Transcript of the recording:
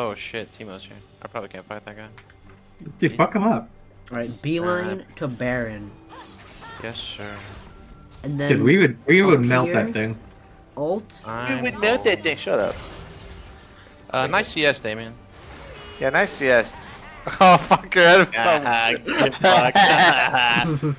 Oh shit, Teemo's here. I probably can't fight that guy. Dude, fuck him up. Alright, beeline to Baron. Yes, sir. And then Dude, we would we would melt here, that thing. ult. We would melt that thing. Shut up. Uh, nice CS, Damien. Yeah, nice CS. Oh, fuck your. Ah, get fucked.